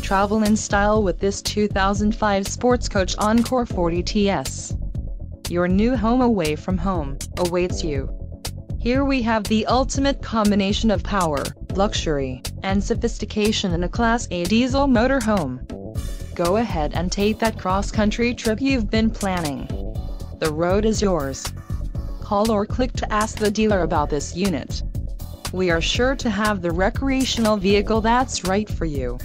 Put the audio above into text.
Travel in style with this 2005 Sports Coach Encore 40 TS. Your new home away from home awaits you. Here we have the ultimate combination of power, luxury, and sophistication in a Class A diesel motorhome. Go ahead and take that cross-country trip you've been planning. The road is yours. Call or click to ask the dealer about this unit. We are sure to have the recreational vehicle that's right for you.